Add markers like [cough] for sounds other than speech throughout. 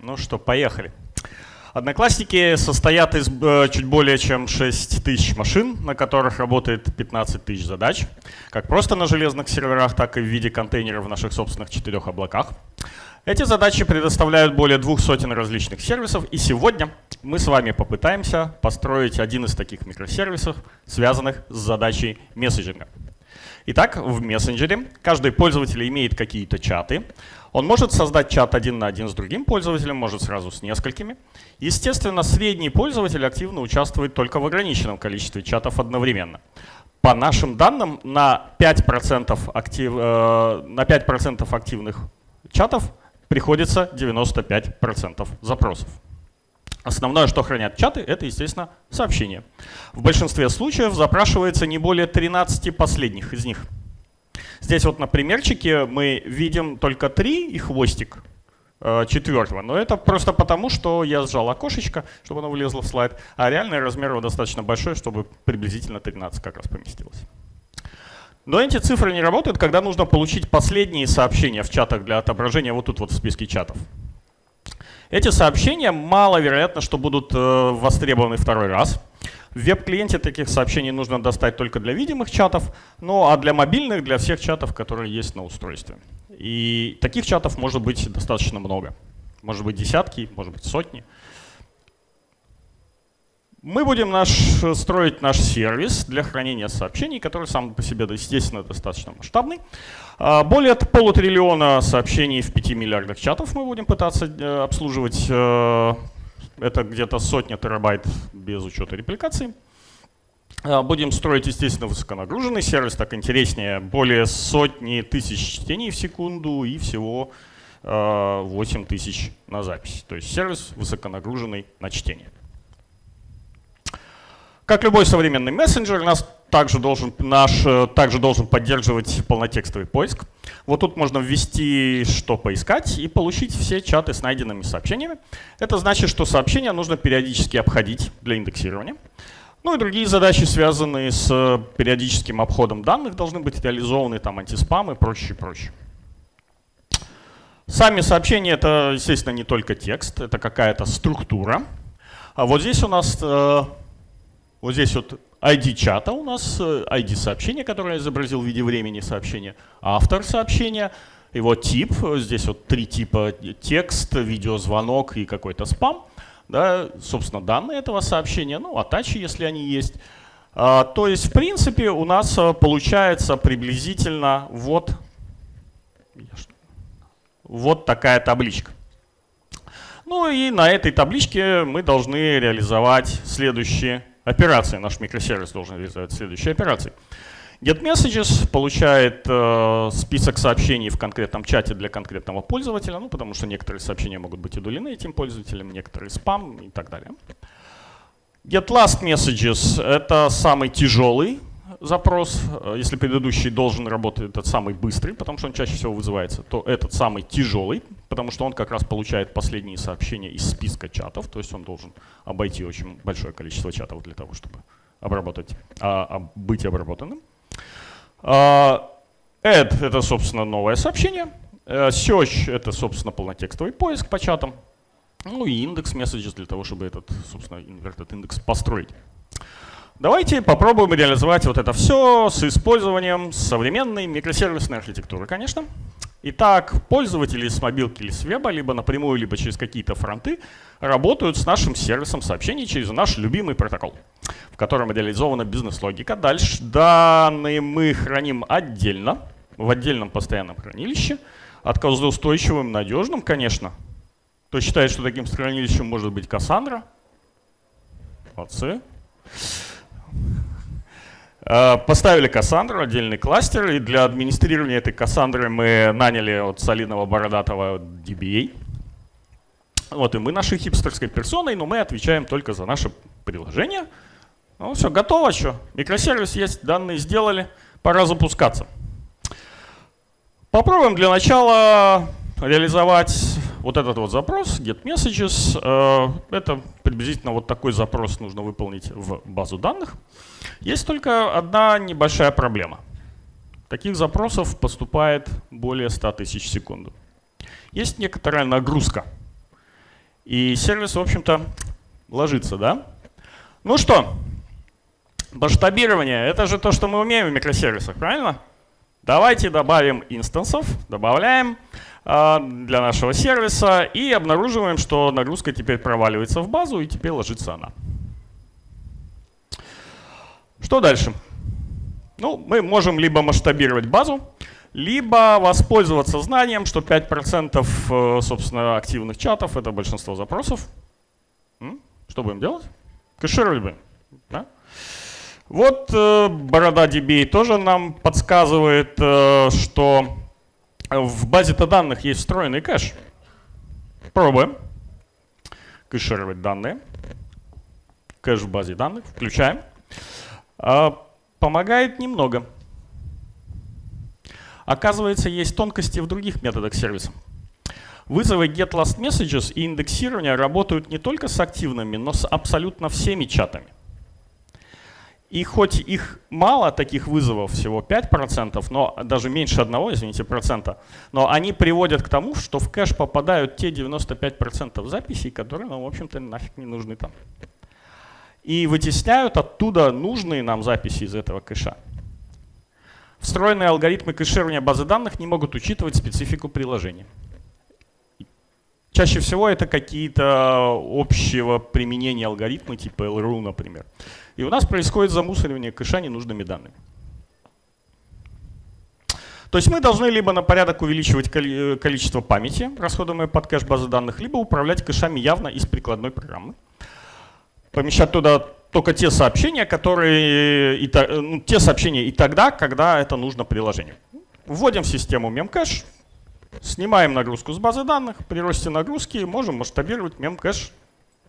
Ну что, поехали. Одноклассники состоят из э, чуть более чем 6 тысяч машин, на которых работает 15 тысяч задач, как просто на железных серверах, так и в виде контейнеров в наших собственных четырех облаках. Эти задачи предоставляют более двух сотен различных сервисов, и сегодня мы с вами попытаемся построить один из таких микросервисов, связанных с задачей месседжинга. Итак, в мессенджере каждый пользователь имеет какие-то чаты. Он может создать чат один на один с другим пользователем, может сразу с несколькими. Естественно, средний пользователь активно участвует только в ограниченном количестве чатов одновременно. По нашим данным, на 5%, актив, э, на 5 активных чатов приходится 95% запросов. Основное, что хранят чаты, это, естественно, сообщения. В большинстве случаев запрашивается не более 13 последних из них. Здесь вот на примерчике мы видим только три и хвостик э, четвертого. Но это просто потому, что я сжал окошечко, чтобы оно влезло в слайд, а реальный размер его достаточно большой, чтобы приблизительно 13 как раз поместилось. Но эти цифры не работают, когда нужно получить последние сообщения в чатах для отображения вот тут вот в списке чатов. Эти сообщения маловероятно, что будут э, востребованы второй раз. В веб-клиенте таких сообщений нужно достать только для видимых чатов, ну а для мобильных, для всех чатов, которые есть на устройстве. И таких чатов может быть достаточно много. Может быть десятки, может быть сотни. Мы будем наш, строить наш сервис для хранения сообщений, который сам по себе, естественно, достаточно масштабный. А, более полутриллиона сообщений в 5 миллиардах чатов мы будем пытаться э, обслуживать. Это где-то сотня терабайт без учета репликации. А, будем строить, естественно, высоконагруженный сервис, так интереснее. Более сотни тысяч чтений в секунду и всего 8 э, тысяч на запись. То есть сервис высоконагруженный на чтение. Как любой современный мессенджер, нас также должен, наш э, также должен поддерживать полнотекстовый поиск. Вот тут можно ввести, что поискать, и получить все чаты с найденными сообщениями. Это значит, что сообщения нужно периодически обходить для индексирования. Ну и другие задачи, связанные с э, периодическим обходом данных, должны быть реализованы, там антиспам и прочее, прочее. Сами сообщения — это, естественно, не только текст, это какая-то структура. А вот здесь у нас э, вот здесь вот ID чата у нас, ID э, сообщения, которое я изобразил в виде времени сообщения, автор сообщения, его тип, здесь вот три типа. Текст, видеозвонок и какой-то спам, да, собственно, данные этого сообщения, ну, атачи, если они есть. А, то есть, в принципе, у нас э, получается приблизительно вот, вот такая табличка. Ну и на этой табличке мы должны реализовать следующие операции. Наш микросервис должен реализовать следующие операции. GetMessages получает э, список сообщений в конкретном чате для конкретного пользователя, ну, потому что некоторые сообщения могут быть удалены этим пользователем, некоторые спам и так далее. GetLastMessages — это самый тяжелый запрос. Э, если предыдущий должен работать, этот самый быстрый, потому что он чаще всего вызывается, то этот самый тяжелый, потому что он как раз получает последние сообщения из списка чатов, то есть он должен обойти очень большое количество чатов для того, чтобы обработать, а, а, быть обработанным. А, add — это, собственно, новое сообщение. Э, search — это, собственно, полнотекстовый поиск по чатам. Ну и индекс messages для того, чтобы этот, собственно, инвертед индекс построить. Давайте попробуем реализовать вот это все с использованием современной микросервисной архитектуры, конечно. Итак, пользователи с мобилки или с веба, либо напрямую, либо через какие-то фронты, работают с нашим сервисом сообщений через наш любимый протокол, в котором реализована бизнес-логика. Дальше данные мы храним отдельно, в отдельном постоянном хранилище, отказоустойчивым, надежным, конечно. Кто считает, что таким хранилищем может быть Cassandra? Молодцы. Поставили Кассандру, отдельный кластер, и для администрирования этой Кассандры мы наняли от солидного бородатого DBA. Вот, и мы нашей хипстерской персоной, но мы отвечаем только за наше приложение. Ну все, готово, что? Микросервис есть, данные сделали, пора запускаться. Попробуем для начала реализовать вот этот вот запрос, get messages, э, это приблизительно вот такой запрос нужно выполнить в базу данных. Есть только одна небольшая проблема. Таких запросов поступает более 100 тысяч в секунду. Есть некоторая нагрузка. И сервис, в общем-то, ложится, да? Ну что, масштабирование — это же то, что мы умеем в микросервисах, правильно? Давайте добавим инстансов, добавляем для нашего сервиса и обнаруживаем, что нагрузка теперь проваливается в базу и теперь ложится она. Что дальше? Ну, мы можем либо масштабировать базу, либо воспользоваться знанием, что 5% э, собственно активных чатов — это большинство запросов. Что будем делать? Кэшировать будем. Да? Вот э, Борода DB тоже нам подсказывает, э, что в базе-то данных есть встроенный кэш. Пробуем. Кэшировать данные. Кэш в базе данных. Включаем. Э, помогает немного. Оказывается, есть тонкости в других методах сервиса. Вызовы getLastMessages и индексирование работают не только с активными, но с абсолютно всеми чатами. И хоть их мало, таких вызовов, всего 5%, но даже меньше одного, извините, процента, но они приводят к тому, что в кэш попадают те 95% записей, которые нам, в общем-то, нафиг не нужны там. И вытесняют оттуда нужные нам записи из этого кэша. Встроенные алгоритмы кэширования базы данных не могут учитывать специфику приложения. Чаще всего это какие-то общего применения алгоритмы типа LRU, например. И у нас происходит замусоривание кэша ненужными данными. То есть мы должны либо на порядок увеличивать количество памяти, расходуемое под кэш базы данных, либо управлять кэшами явно из прикладной программы. Помещать туда только те сообщения, которые и, ну, те сообщения и тогда, когда это нужно приложению. Вводим в систему memcache, Снимаем нагрузку с базы данных, при росте нагрузки можем масштабировать мемкэш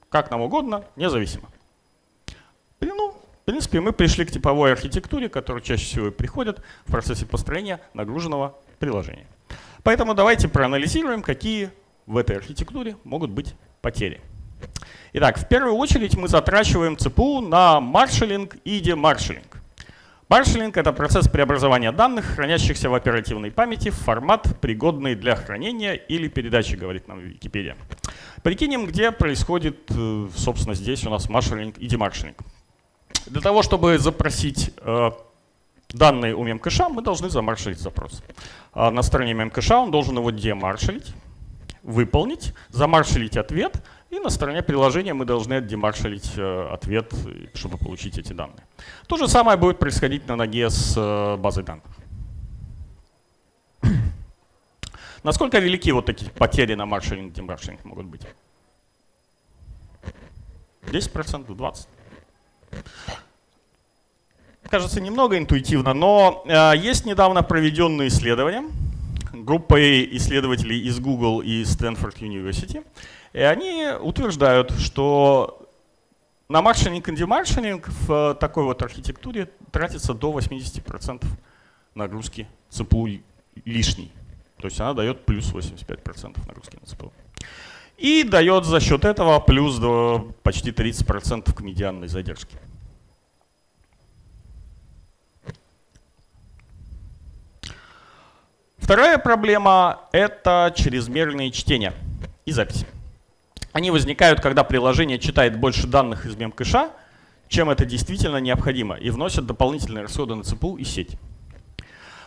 как нам угодно, независимо. Ну, в принципе, мы пришли к типовой архитектуре, которая чаще всего приходит в процессе построения нагруженного приложения. Поэтому давайте проанализируем, какие в этой архитектуре могут быть потери. Итак, в первую очередь мы затрачиваем ЦПУ на маршалинг и демаршалинг. Паршелинг — это процесс преобразования данных, хранящихся в оперативной памяти, в формат, пригодный для хранения или передачи, говорит нам Википедия. Прикинем, где происходит, э, собственно, здесь у нас маршалинг и демаршалинг. Для того, чтобы запросить э, данные у мемкэша, мы должны замаршалить запрос. А на стороне мемкэша он должен его демаршалить, выполнить, замаршалить ответ — и на стороне приложения мы должны демаршалить э, ответ, чтобы получить эти данные. То же самое будет происходить на ноге с э, базой данных. [coughs] Насколько велики вот такие потери на маршалинг, демаршалинг могут быть? 10%, 20%? Кажется, немного интуитивно, но э, есть недавно проведенные исследования группой исследователей из Google и Stanford University, и они утверждают, что на маршалинг и демаршалинг в такой вот архитектуре тратится до 80% нагрузки ЦПУ лишней. То есть она дает плюс 85% нагрузки на ЦПУ. И дает за счет этого плюс до почти 30% к медианной задержке. Вторая проблема — это чрезмерные чтения и записи. Они возникают, когда приложение читает больше данных из мемкэша, чем это действительно необходимо, и вносят дополнительные расходы на ЦПУ и сеть.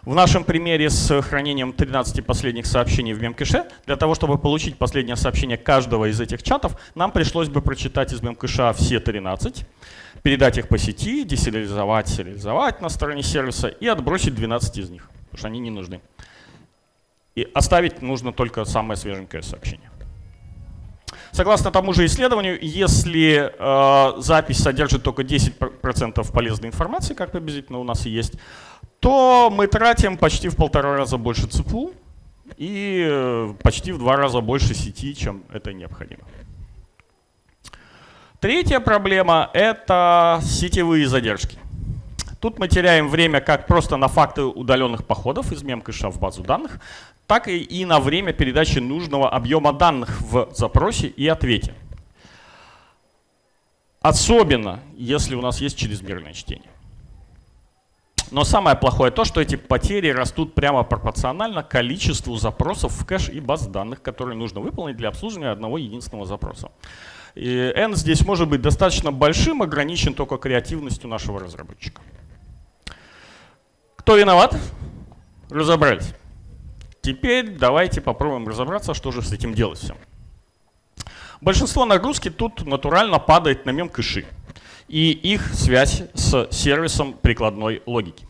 В нашем примере с хранением 13 последних сообщений в мемкэше, для того, чтобы получить последнее сообщение каждого из этих чатов, нам пришлось бы прочитать из мемкэша все 13, передать их по сети, десериализовать, сериализовать на стороне сервиса и отбросить 12 из них, потому что они не нужны. И оставить нужно только самое свеженькое сообщение. Согласно тому же исследованию, если э, запись содержит только 10% полезной информации, как приблизительно у нас и есть, то мы тратим почти в полтора раза больше ЦПУ и э, почти в два раза больше сети, чем это необходимо. Третья проблема — это сетевые задержки. Тут мы теряем время как просто на факты удаленных походов из мемкэша в базу данных, так и на время передачи нужного объема данных в запросе и ответе. Особенно, если у нас есть чрезмерное чтение. Но самое плохое то, что эти потери растут прямо пропорционально количеству запросов в кэш и баз данных, которые нужно выполнить для обслуживания одного единственного запроса. И n здесь может быть достаточно большим, ограничен только креативностью нашего разработчика. Кто виноват? Разобрались. Теперь давайте попробуем разобраться, что же с этим делать всем. Большинство нагрузки тут натурально падает на мем-кэши и их связь с сервисом прикладной логики.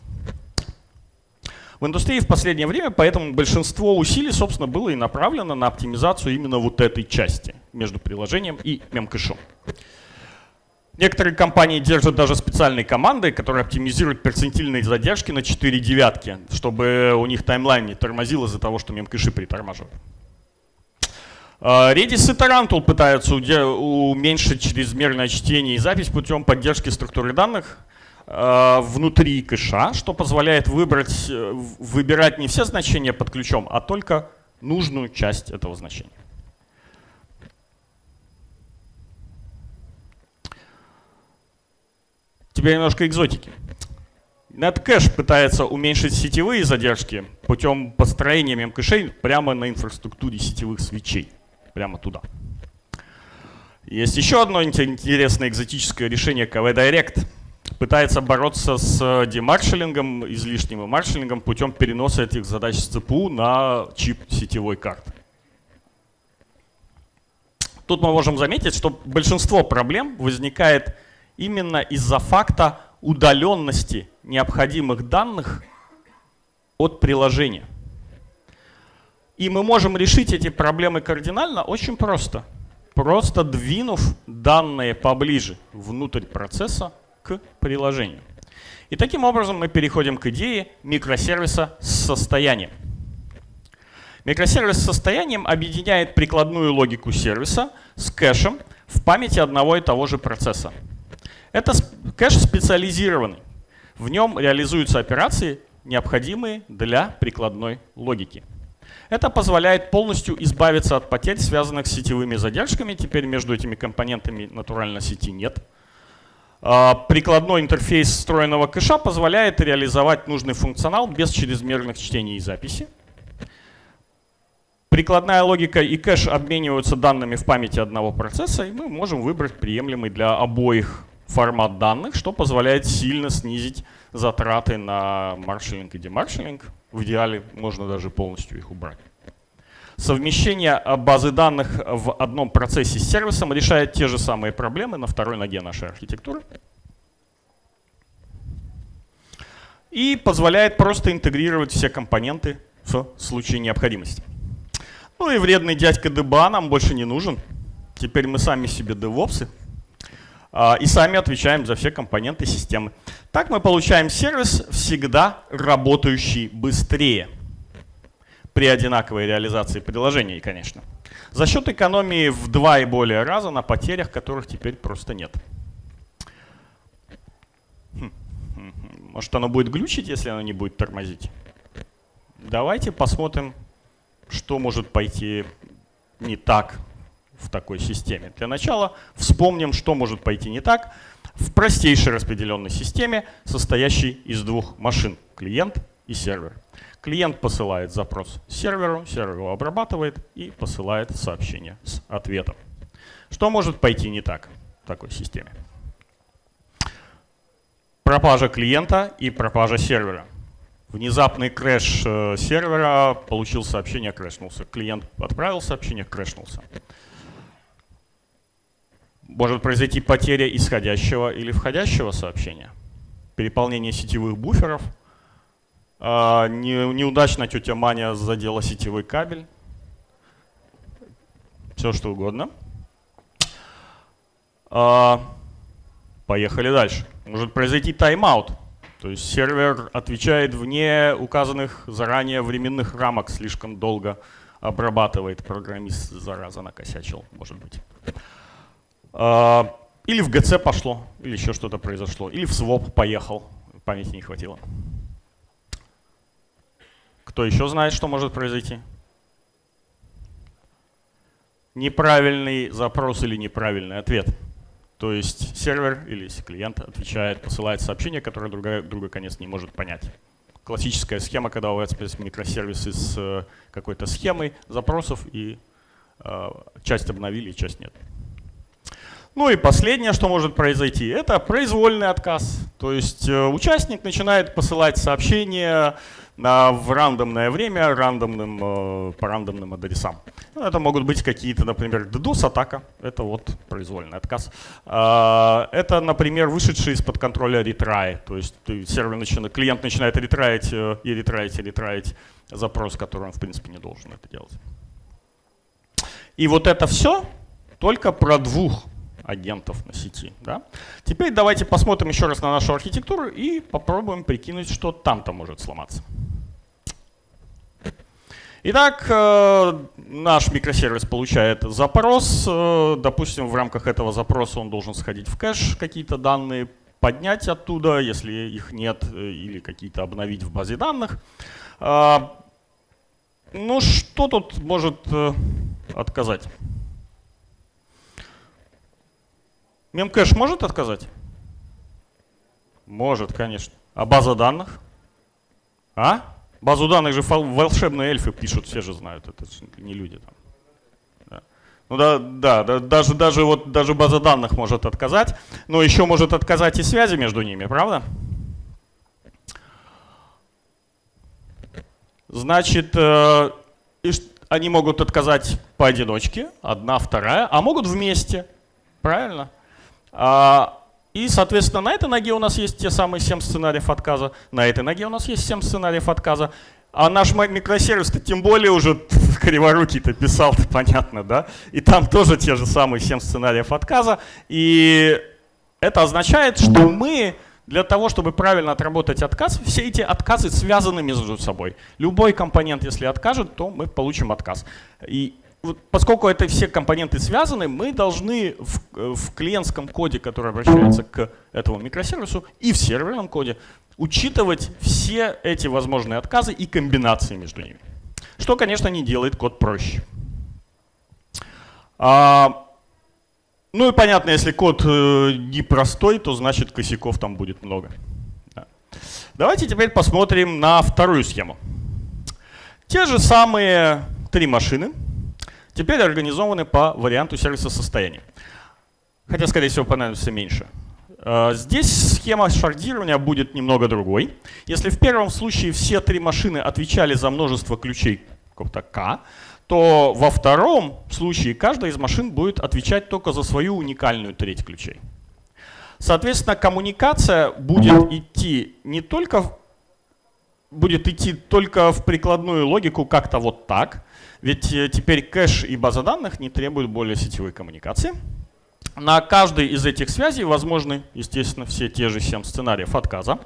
В индустрии в последнее время поэтому большинство усилий, собственно, было и направлено на оптимизацию именно вот этой части между приложением и мемкэшом. Некоторые компании держат даже специальные команды, которые оптимизируют перцентильные задержки на 4 девятки, чтобы у них таймлайн не тормозил из-за того, что мемкэши притормаживают. А, Redis и Tarantul пытаются уменьшить чрезмерное чтение и запись путем поддержки структуры данных а, внутри кэша, что позволяет выбрать, э, выбирать не все значения под ключом, а только нужную часть этого значения. Теперь немножко экзотики. Netcache пытается уменьшить сетевые задержки путем построения мемкэшей прямо на инфраструктуре сетевых свечей прямо туда. Есть еще одно интересное экзотическое решение KV Direct. Пытается бороться с демаршалингом, излишним маршалингом путем переноса этих задач с ЦПУ на чип сетевой карты. Тут мы можем заметить, что большинство проблем возникает именно из-за факта удаленности необходимых данных от приложения. И мы можем решить эти проблемы кардинально очень просто. Просто двинув данные поближе внутрь процесса к приложению. И таким образом мы переходим к идее микросервиса с состоянием. Микросервис с состоянием объединяет прикладную логику сервиса с кэшем в памяти одного и того же процесса. Это кэш специализированный. В нем реализуются операции, необходимые для прикладной логики. Это позволяет полностью избавиться от потерь, связанных с сетевыми задержками. Теперь между этими компонентами натурально сети нет. А, прикладной интерфейс встроенного кэша позволяет реализовать нужный функционал без чрезмерных чтений и записи. Прикладная логика и кэш обмениваются данными в памяти одного процесса, и мы можем выбрать приемлемый для обоих формат данных, что позволяет сильно снизить затраты на маршалинг и демаршалинг. В идеале можно даже полностью их убрать. Совмещение базы данных в одном процессе с сервисом решает те же самые проблемы на второй ноге нашей архитектуры. И позволяет просто интегрировать все компоненты в случае необходимости. Ну и вредный дядька DBA нам больше не нужен. Теперь мы сами себе девопсы и сами отвечаем за все компоненты системы. Так мы получаем сервис, всегда работающий быстрее при одинаковой реализации приложений, конечно. За счет экономии в два и более раза на потерях, которых теперь просто нет. Хм, может оно будет глючить, если оно не будет тормозить? Давайте посмотрим, что может пойти не так в такой системе. Для начала вспомним, что может пойти не так в простейшей распределенной системе, состоящей из двух машин – клиент и сервер. Клиент посылает запрос серверу, сервер его обрабатывает и посылает сообщение с ответом. Что может пойти не так в такой системе? Пропажа клиента и пропажа сервера. Внезапный крэш э, сервера, получил сообщение, крэшнулся. Клиент отправил сообщение, крэшнулся может произойти потеря исходящего или входящего сообщения, переполнение сетевых буферов, а, неудачно тетя Маня задела сетевой кабель, все что угодно. А, поехали дальше. Может произойти тайм-аут. То есть сервер отвечает вне указанных заранее временных рамок, слишком долго обрабатывает программист, зараза, накосячил, может быть. А, или в ГЦ пошло, или еще что-то произошло, или в своп поехал, памяти не хватило. Кто еще знает, что может произойти? Неправильный запрос или неправильный ответ. То есть сервер или клиент отвечает, посылает сообщение, которое другой, другой конец не может понять. Классическая схема, когда у вас есть микросервисы с э, какой-то схемой запросов и э, часть обновили, часть нет. Ну и последнее, что может произойти, это произвольный отказ. То есть э, участник начинает посылать сообщения в рандомное время рандомным, э, по рандомным адресам. Ну, это могут быть какие-то, например, DDoS-атака, это вот произвольный отказ. А, это, например, вышедший из-под контроля ретраи, то есть сервер начинает, клиент начинает ретраить э, и ретраить, и ретраить запрос, который он, в принципе, не должен это делать. И вот это все только про двух агентов на сети. Да? Теперь давайте посмотрим еще раз на нашу архитектуру и попробуем прикинуть, что там-то может сломаться. Итак, э, наш микросервис получает запрос. Э, допустим, в рамках этого запроса он должен сходить в кэш, какие-то данные поднять оттуда, если их нет, э, или какие-то обновить в базе данных. Ну, что тут может отказать? Мемкэш может отказать? Может, конечно. А база данных? А? Базу данных же волшебные эльфы пишут, все же знают, это не люди там. Да. Ну да, да, да, даже, даже, вот, даже база данных может отказать, но еще может отказать и связи между ними, правда? Значит, э, они могут отказать поодиночке, одна, вторая, а могут вместе, правильно? А, и, соответственно, на этой ноге у нас есть те самые 7 сценариев отказа, на этой ноге у нас есть 7 сценариев отказа. А наш микросервис-то тем более уже [laughs] криворукий-то писал-то, понятно, да? И там тоже те же самые 7 сценариев отказа. И это означает, что мы для того, чтобы правильно отработать отказ, все эти отказы связаны между собой. Любой компонент, если откажет, то мы получим отказ. И поскольку это все компоненты связаны, мы должны в, в клиентском коде, который обращается к этому микросервису, и в серверном коде учитывать все эти возможные отказы и комбинации между ними. Что, конечно, не делает код проще. А, ну и понятно, если код э, непростой, то значит косяков там будет много. Да. Давайте теперь посмотрим на вторую схему. Те же самые три машины — теперь организованы по варианту сервиса состояния. Хотя, скорее всего, понадобится меньше. А, здесь схема шардирования будет немного другой. Если в первом случае все три машины отвечали за множество ключей какого-то К, то во втором случае каждая из машин будет отвечать только за свою уникальную треть ключей. Соответственно, коммуникация будет идти не только будет идти только в прикладную логику как-то вот так, ведь э, теперь кэш и база данных не требуют более сетевой коммуникации. На каждой из этих связей возможны, естественно, все те же 7 сценариев отказа.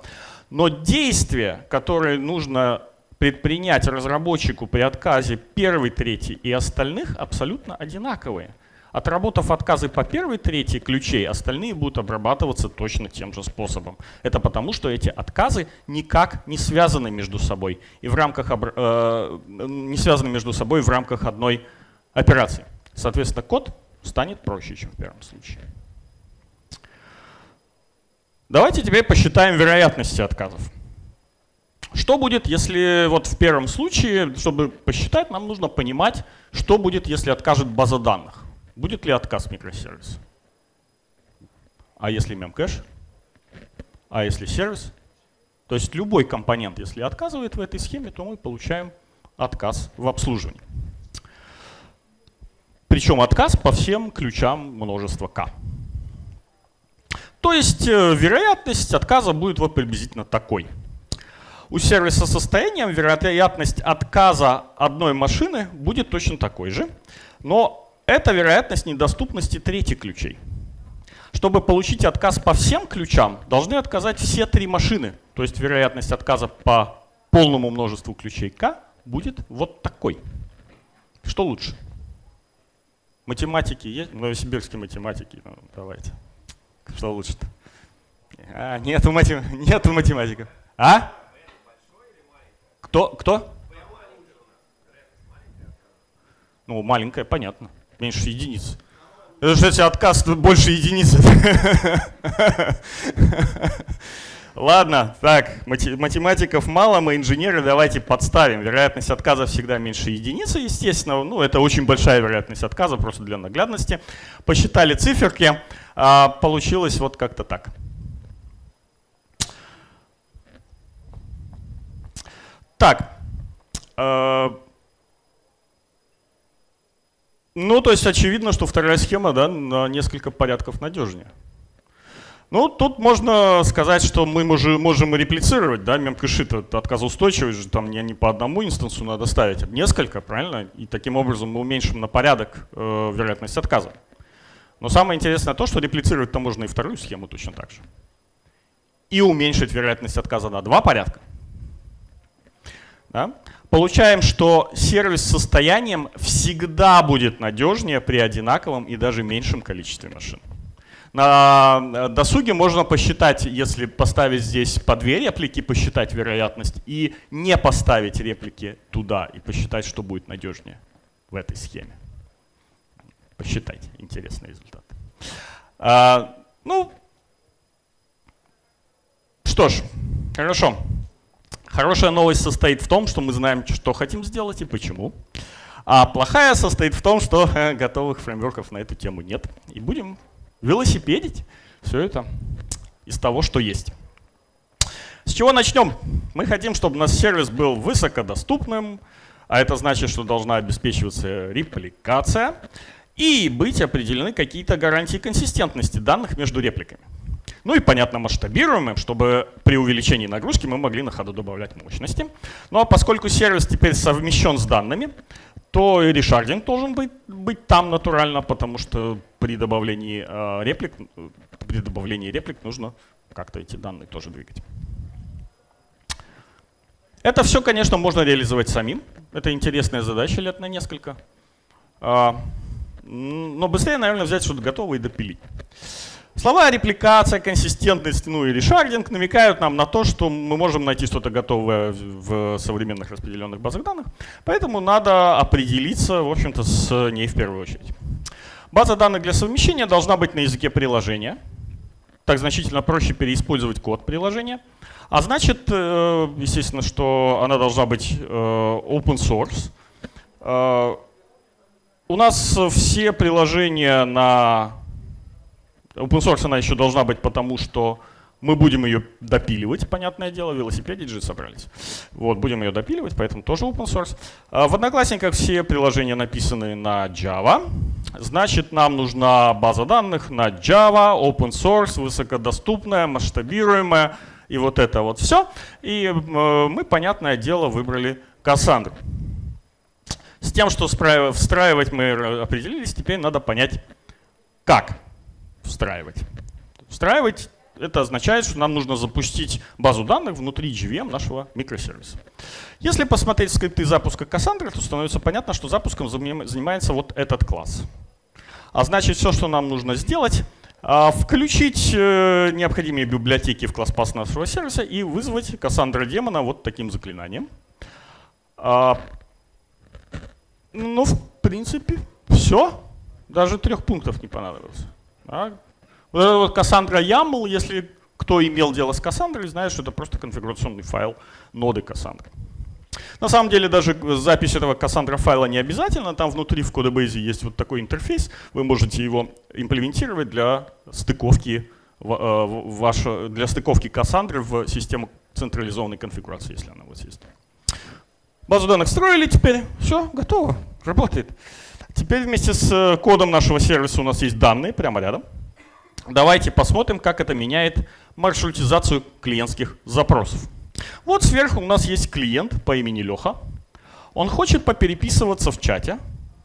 Но действия, которые нужно предпринять разработчику при отказе первой, третьей и остальных, абсолютно одинаковые. Отработав отказы по первой трети ключей, остальные будут обрабатываться точно тем же способом. Это потому, что эти отказы никак не связаны между собой и в рамках э, не связаны между собой в рамках одной операции. Соответственно, код станет проще, чем в первом случае. Давайте теперь посчитаем вероятности отказов. Что будет, если вот в первом случае, чтобы посчитать, нам нужно понимать, что будет, если откажет база данных. Будет ли отказ микросервиса? А если мемкэш? А если сервис? То есть любой компонент, если отказывает в этой схеме, то мы получаем отказ в обслуживании. Причем отказ по всем ключам множества k. То есть э, вероятность отказа будет вот приблизительно такой. У сервиса состоянием вероятность отказа одной машины будет точно такой же, но это вероятность недоступности третьих ключей. Чтобы получить отказ по всем ключам, должны отказать все три машины. То есть вероятность отказа по полному множеству ключей k будет вот такой. Что лучше? Математики есть? Новосибирские математики. Ну, давайте. Что лучше-то? А, нету, матем... нету математиков. А? Кто? Кто? Ну, маленькая, понятно меньше единиц. Это же если отказ больше единицы. [laughs] Ладно, так, математиков мало, мы инженеры, давайте подставим. Вероятность отказа всегда меньше единицы, естественно. Ну, это очень большая вероятность отказа, просто для наглядности. Посчитали циферки, а получилось вот как-то так. Так. Ну, то есть очевидно, что вторая схема да, на несколько порядков надежнее. Ну, тут можно сказать, что мы можем, реплицировать, да, мемкэши это отказоустойчивость же там не, не по одному инстансу надо ставить, а несколько, правильно? И таким образом мы уменьшим на порядок э, вероятность отказа. Но самое интересное то, что реплицировать-то можно и вторую схему точно так же. И уменьшить вероятность отказа на два порядка. Да? Получаем, что сервис с состоянием всегда будет надежнее при одинаковом и даже меньшем количестве машин. На э, досуге можно посчитать, если поставить здесь по две реплики, посчитать вероятность, и не поставить реплики туда и посчитать, что будет надежнее в этой схеме. Посчитайте, интересный результат. А, ну, что ж, хорошо. Хорошая новость состоит в том, что мы знаем, что хотим сделать и почему. А плохая состоит в том, что готовых фреймворков на эту тему нет. И будем велосипедить все это из того, что есть. С чего начнем? Мы хотим, чтобы наш сервис был высокодоступным, а это значит, что должна обеспечиваться репликация и быть определены какие-то гарантии консистентности данных между репликами. Ну и, понятно, масштабируемым, чтобы при увеличении нагрузки мы могли на ходу добавлять мощности. Ну а поскольку сервис теперь совмещен с данными, то и решардинг должен быть, быть там натурально, потому что при добавлении э, реплик, при добавлении реплик нужно как-то эти данные тоже двигать. Это все, конечно, можно реализовать самим. Это интересная задача лет на несколько. А, но быстрее, наверное, взять что-то готовое и допилить. Слова репликация, консистентность, ну и решардинг намекают нам на то, что мы можем найти что-то готовое в современных распределенных базах данных, поэтому надо определиться, в общем-то, с ней в первую очередь. База данных для совмещения должна быть на языке приложения, так значительно проще переиспользовать код приложения. А значит, э, естественно, что она должна быть э, open source. Э, у нас все приложения на Open source она еще должна быть, потому что мы будем ее допиливать, понятное дело, велосипедить же собрались. Вот, будем ее допиливать, поэтому тоже open source. А в Одноклассниках все приложения написаны на Java. Значит, нам нужна база данных на Java, open source, высокодоступная, масштабируемая, и вот это вот все. И э, мы, понятное дело, выбрали Cassandra. С тем, что встраивать мы определились, теперь надо понять, как встраивать. Встраивать это означает, что нам нужно запустить базу данных внутри GVM нашего микросервиса. Если посмотреть скрипты запуска Cassandra, то становится понятно, что запуском занимается вот этот класс. А значит, все, что нам нужно сделать, а, включить э, необходимые библиотеки в класс пас нашего сервиса и вызвать Cassandra демона вот таким заклинанием. А, ну, в принципе, все. Даже трех пунктов не понадобилось. А? Вот это вот Cassandra YAML, если кто имел дело с Cassandra, знает, что это просто конфигурационный файл ноды Cassandra. На самом деле даже запись этого Cassandra файла не обязательно, там внутри в кодебейзе есть вот такой интерфейс, вы можете его имплементировать для стыковки, э, ваша, для стыковки Cassandra в систему централизованной конфигурации, если она у вас есть. Базу данных строили теперь, все, готово, работает. Теперь вместе с э, кодом нашего сервиса у нас есть данные прямо рядом. Давайте посмотрим, как это меняет маршрутизацию клиентских запросов. Вот сверху у нас есть клиент по имени Леха. Он хочет попереписываться в чате,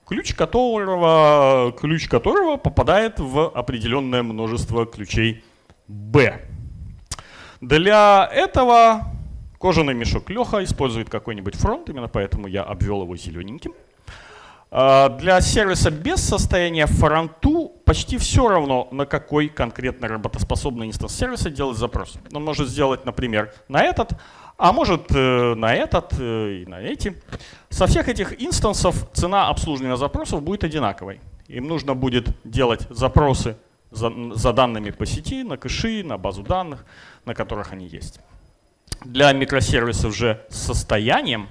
ключ которого, ключ которого попадает в определенное множество ключей B. Для этого кожаный мешок Леха использует какой-нибудь фронт, именно поэтому я обвел его зелененьким. А, для сервиса без состояния фронту почти все равно, на какой конкретно работоспособный инстанс сервиса делать запрос. Он может сделать, например, на этот, а может э, на этот э, и на эти. Со всех этих инстансов цена обслуживания запросов будет одинаковой. Им нужно будет делать запросы за, за данными по сети, на кэши, на базу данных, на которых они есть. Для микросервисов же с состоянием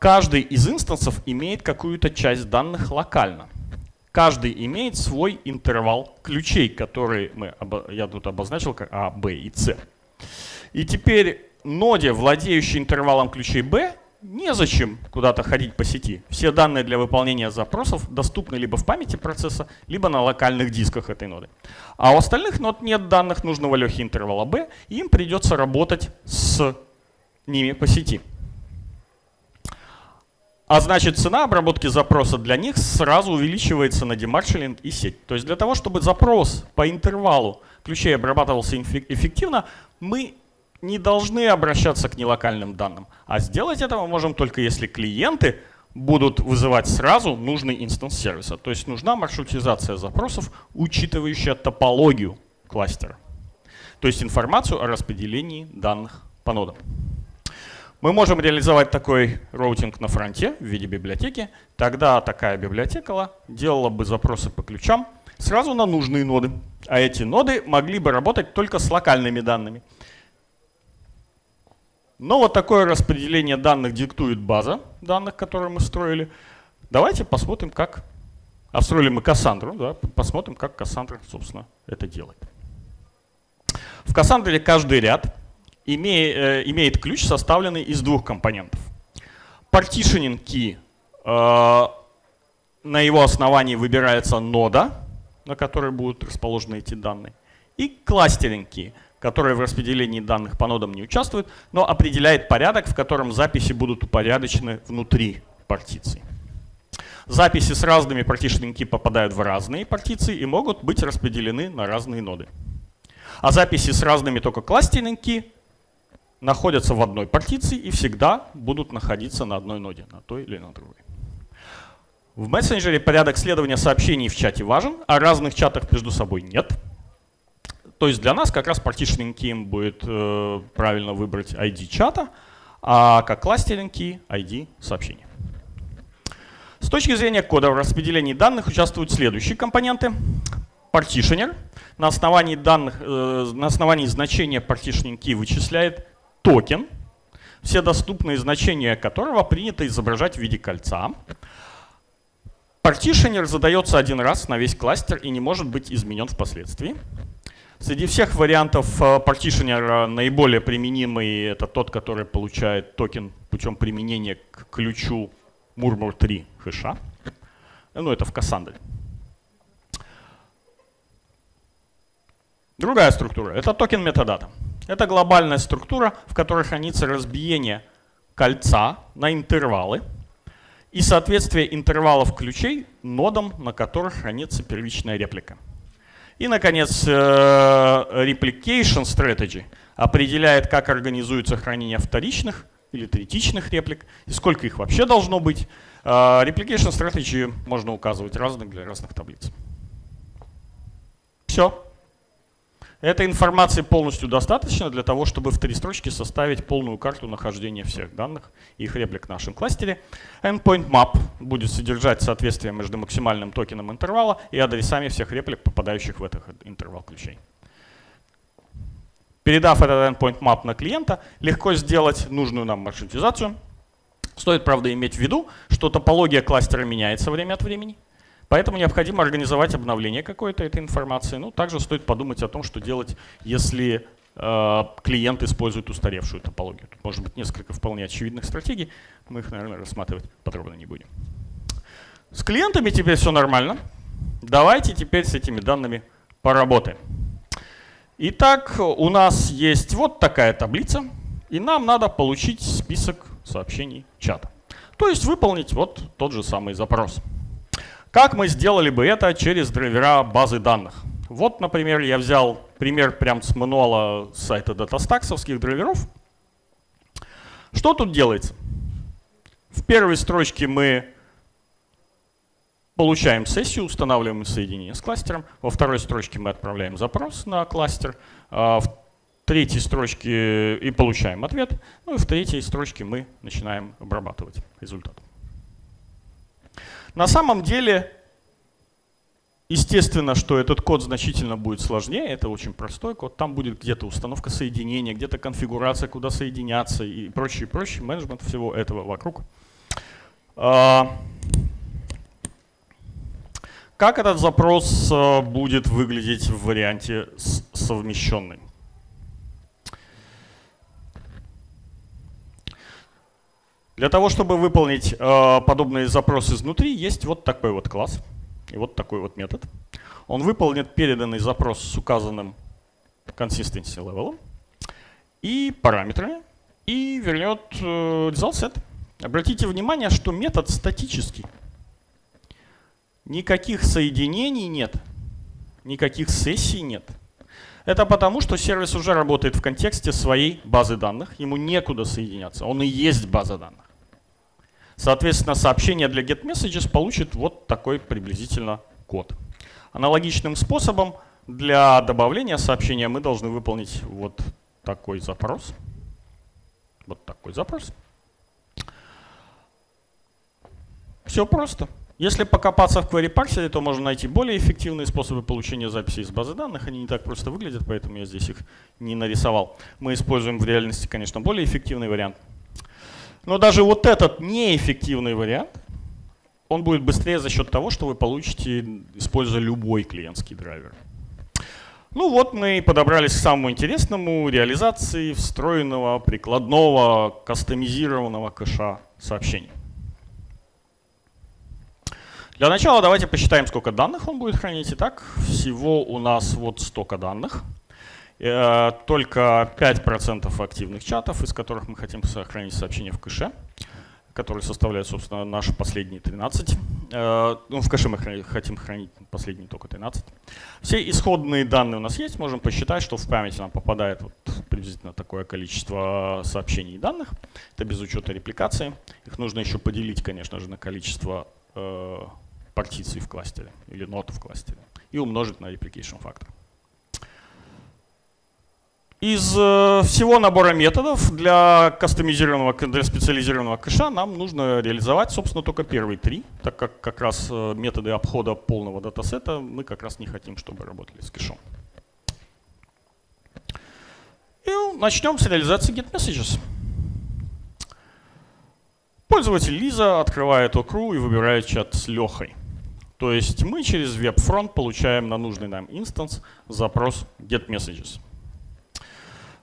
каждый из инстансов имеет какую-то часть данных локально. Каждый имеет свой интервал ключей, который мы, я тут обозначил как А, Б и С. И теперь ноде, владеющей интервалом ключей B, незачем куда-то ходить по сети. Все данные для выполнения запросов доступны либо в памяти процесса, либо на локальных дисках этой ноды. А у остальных нод нет данных нужного Лехи интервала B, и им придется работать с ними по сети. А значит, цена обработки запроса для них сразу увеличивается на демаршалинг и сеть. То есть для того, чтобы запрос по интервалу ключей обрабатывался эффективно, мы не должны обращаться к нелокальным данным. А сделать это мы можем только если клиенты будут вызывать сразу нужный инстанс сервиса. То есть нужна маршрутизация запросов, учитывающая топологию кластера. То есть информацию о распределении данных по нодам. Мы можем реализовать такой роутинг на фронте в виде библиотеки. Тогда такая библиотека делала бы запросы по ключам сразу на нужные ноды. А эти ноды могли бы работать только с локальными данными. Но вот такое распределение данных диктует база данных, которую мы строили. Давайте посмотрим, как... А строили мы Кассандру, да, посмотрим, как Кассандра, собственно, это делает. В Кассандре каждый ряд имеет, э, имеет ключ, составленный из двух компонентов. Partitioning key, э, на его основании выбирается нода, на которой будут расположены эти данные, и кластеринг key, который в распределении данных по нодам не участвует, но определяет порядок, в котором записи будут упорядочены внутри партиций. Записи с разными партишнинги попадают в разные партиции и могут быть распределены на разные ноды. А записи с разными только кластеринги находятся в одной партиции и всегда будут находиться на одной ноде, на той или на другой. В мессенджере порядок следования сообщений в чате важен, а разных чатах между собой нет. То есть для нас как раз partitioning key будет э, правильно выбрать ID чата, а как кластеринг key ID сообщения. С точки зрения кода в распределении данных участвуют следующие компоненты. Partitioner на основании данных, э, на основании значения partitioning key вычисляет токен, все доступные значения которого принято изображать в виде кольца. Partitioner задается один раз на весь кластер и не может быть изменен впоследствии. Среди всех вариантов partitioner наиболее применимый это тот, который получает токен путем применения к ключу Murmur 3 хэша. Ну, это в Кассандре. Другая структура — это token metadata. Это глобальная структура, в которой хранится разбиение кольца на интервалы и соответствие интервалов ключей нодам, на которых хранится первичная реплика. И, наконец, э, replication strategy определяет, как организуется хранение вторичных или третичных реплик, и сколько их вообще должно быть. Э, replication strategy можно указывать разных для разных таблиц. Все. Этой информации полностью достаточно для того, чтобы в три строчки составить полную карту нахождения всех данных и их реплик в нашем кластере. Endpoint map будет содержать соответствие между максимальным токеном интервала и адресами всех реплик, попадающих в этот интервал ключей. Передав этот endpoint map на клиента, легко сделать нужную нам маршрутизацию. Стоит, правда, иметь в виду, что топология кластера меняется время от времени. Поэтому необходимо организовать обновление какой-то этой информации. Ну, также стоит подумать о том, что делать, если э, клиент использует устаревшую топологию. Тут может быть несколько вполне очевидных стратегий, мы их, наверное, рассматривать подробно не будем. С клиентами теперь все нормально. Давайте теперь с этими данными поработаем. Итак, у нас есть вот такая таблица, и нам надо получить список сообщений чата. То есть выполнить вот тот же самый запрос. Как мы сделали бы это через драйвера базы данных? Вот, например, я взял пример прям с мануала сайта датастаксовских драйверов. Что тут делается? В первой строчке мы получаем сессию, устанавливаем соединение с кластером. Во второй строчке мы отправляем запрос на кластер. А в третьей строчке и получаем ответ. Ну и в третьей строчке мы начинаем обрабатывать результат. На самом деле Естественно, что этот код значительно будет сложнее, это очень простой код. Там будет где-то установка соединения, где-то конфигурация, куда соединяться и прочее, прочее, менеджмент всего этого вокруг. А, как этот запрос а, будет выглядеть в варианте совмещенный? Для того, чтобы выполнить э, подобные запросы изнутри, есть вот такой вот класс и вот такой вот метод. Он выполнит переданный запрос с указанным consistency level и параметрами, и вернет э, result set. Обратите внимание, что метод статический. Никаких соединений нет, никаких сессий нет. Это потому, что сервис уже работает в контексте своей базы данных, ему некуда соединяться, он и есть база данных. Соответственно, сообщение для getMessages получит вот такой приблизительно код. Аналогичным способом для добавления сообщения мы должны выполнить вот такой запрос. Вот такой запрос. Все просто. Если покопаться в query parser, то можно найти более эффективные способы получения записей из базы данных. Они не так просто выглядят, поэтому я здесь их не нарисовал. Мы используем в реальности, конечно, более эффективный вариант. Но даже вот этот неэффективный вариант, он будет быстрее за счет того, что вы получите, используя любой клиентский драйвер. Ну вот мы подобрались к самому интересному реализации встроенного, прикладного, кастомизированного кэша сообщений. Для начала давайте посчитаем, сколько данных он будет хранить. Итак, всего у нас вот столько данных. Э, только 5% активных чатов, из которых мы хотим сохранить сообщения в кэше, которые составляют, собственно, наши последние 13. Э, ну, в кэше мы хотим хранить последние только 13. Все исходные данные у нас есть, можем посчитать, что в памяти нам попадает вот приблизительно такое количество сообщений и данных. Это без учета репликации. Их нужно еще поделить, конечно же, на количество э, партиций в кластере или нот в кластере и умножить на replication фактор. Из э, всего набора методов для кастомизированного, для специализированного кэша нам нужно реализовать, собственно, только первые три, так как как раз э, методы обхода полного датасета мы как раз не хотим, чтобы работали с кэшом. И начнем с реализации getMessages. Пользователь Лиза открывает окру и выбирает чат с Лехой. То есть мы через WebFront получаем на нужный нам инстанс запрос getMessages. А,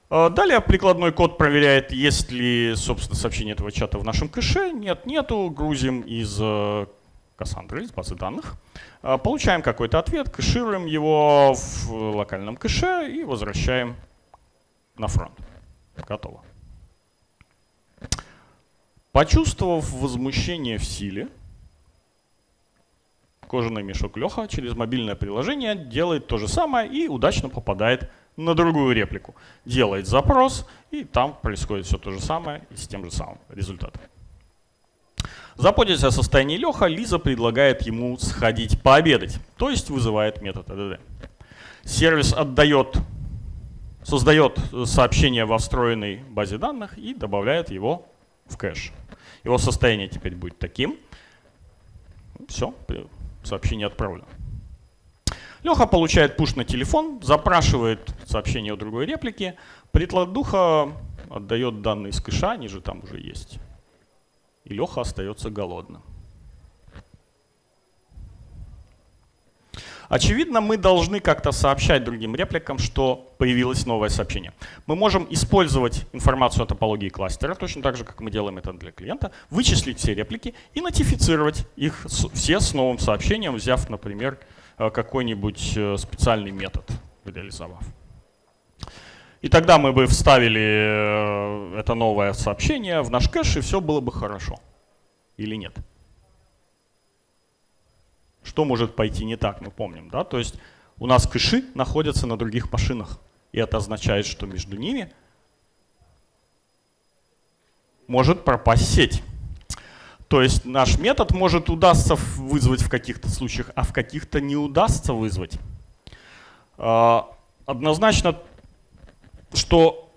далее прикладной код проверяет, есть ли, собственно, сообщение этого чата в нашем кэше. Нет, нету. Грузим из Cassandra, э, из базы данных. А, получаем какой-то ответ, кэшируем его в локальном кэше и возвращаем на фронт. Готово. Почувствовав возмущение в силе, кожаный мешок Леха через мобильное приложение делает то же самое и удачно попадает на другую реплику. Делает запрос, и там происходит все то же самое и с тем же самым результатом. Заботясь о состоянии Леха, Лиза предлагает ему сходить пообедать, то есть вызывает метод ADD. Сервис отдает, создает сообщение во встроенной базе данных и добавляет его в кэш. Его состояние теперь будет таким. Все, сообщение отправлено. Леха получает пуш на телефон, запрашивает сообщение у другой реплики, прикладуха отдает данные из кэша, они же там уже есть. И Леха остается голодным. Очевидно, мы должны как-то сообщать другим репликам, что появилось новое сообщение. Мы можем использовать информацию о топологии кластера, точно так же, как мы делаем это для клиента, вычислить все реплики и нотифицировать их все с новым сообщением, взяв, например, какой-нибудь э, специальный метод, реализовав. И тогда мы бы вставили э, это новое сообщение в наш кэш, и все было бы хорошо. Или нет? Что может пойти не так, мы помним. Да? То есть у нас кэши находятся на других машинах. И это означает, что между ними может пропасть сеть. То есть наш метод может удастся вызвать в каких-то случаях, а в каких-то не удастся вызвать. А, однозначно, что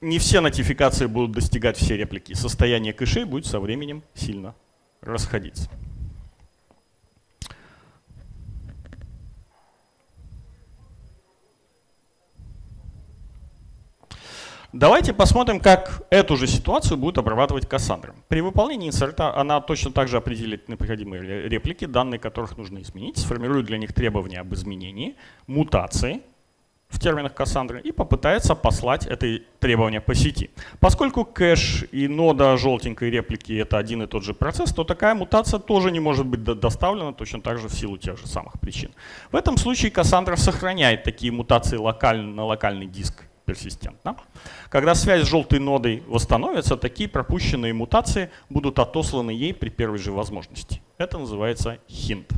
не все нотификации будут достигать все реплики. Состояние кэшей будет со временем сильно расходиться. Давайте посмотрим, как эту же ситуацию будет обрабатывать Cassandra. При выполнении инсерта она точно так же определит необходимые реплики, данные которых нужно изменить, сформирует для них требования об изменении, мутации в терминах Cassandra и попытается послать это требование по сети. Поскольку кэш и нода желтенькой реплики это один и тот же процесс, то такая мутация тоже не может быть доставлена точно так же в силу тех же самых причин. В этом случае Cassandra сохраняет такие мутации локально, на локальный диск персистентно. Когда связь с желтой нодой восстановится, такие пропущенные мутации будут отосланы ей при первой же возможности. Это называется хинт.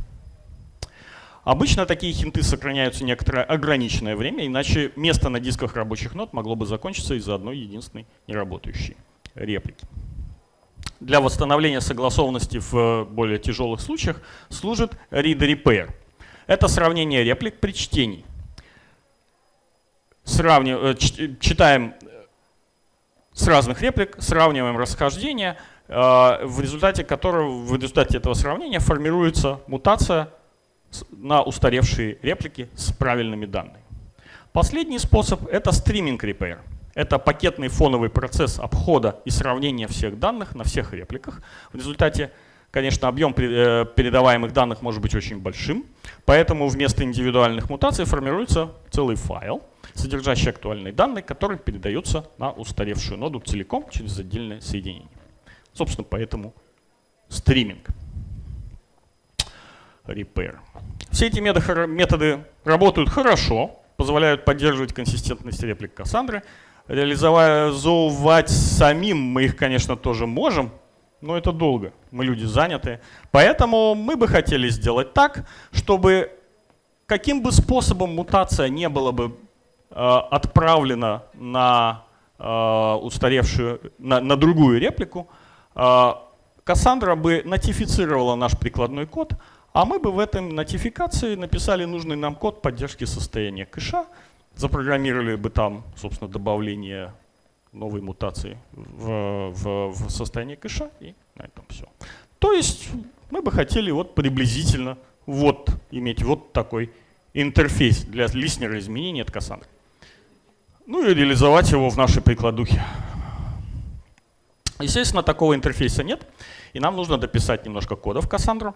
Обычно такие хинты сохраняются некоторое ограниченное время, иначе место на дисках рабочих нод могло бы закончиться из-за одной единственной неработающей реплики. Для восстановления согласованности в более тяжелых случаях служит read repair. Это сравнение реплик при чтении сравниваем, э, читаем с разных реплик, сравниваем расхождения, э, в результате которого, в результате этого сравнения формируется мутация на устаревшие реплики с правильными данными. Последний способ — это стриминг repair. Это пакетный фоновый процесс обхода и сравнения всех данных на всех репликах. В результате, конечно, объем э, передаваемых данных может быть очень большим, поэтому вместо индивидуальных мутаций формируется целый файл — содержащий актуальные данные, которые передаются на устаревшую ноду целиком через отдельное соединение. Собственно, поэтому стриминг. Repair. Все эти методы, работают хорошо, позволяют поддерживать консистентность реплик Кассандры. Реализовать самим мы их, конечно, тоже можем, но это долго. Мы люди заняты. Поэтому мы бы хотели сделать так, чтобы каким бы способом мутация не была бы отправлена на э, устаревшую, на, на другую реплику, э, Кассандра бы нотифицировала наш прикладной код, а мы бы в этом нотификации написали нужный нам код поддержки состояния кэша, запрограммировали бы там, собственно, добавление новой мутации в, в, в состояние кэша, и на этом все. То есть мы бы хотели вот приблизительно вот иметь вот такой интерфейс для листнера изменений от Кассандры ну и реализовать его в нашей прикладухе. Естественно, такого интерфейса нет, и нам нужно дописать немножко кода в Cassandra,